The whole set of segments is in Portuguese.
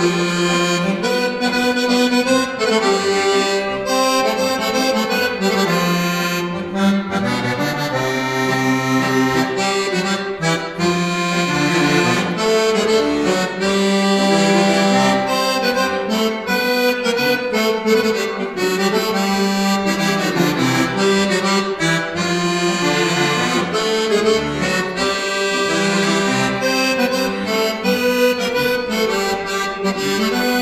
Mm-hmm. Música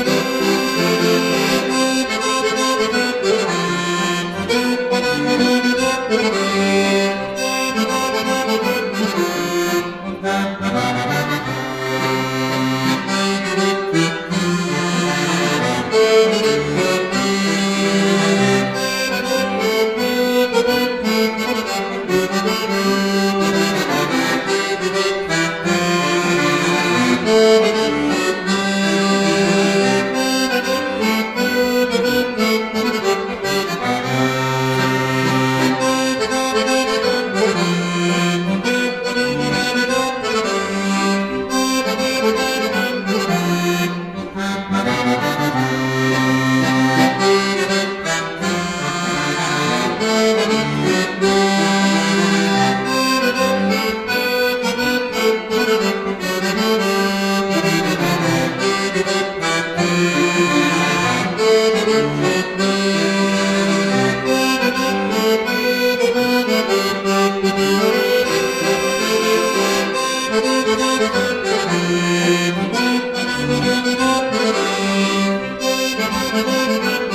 Música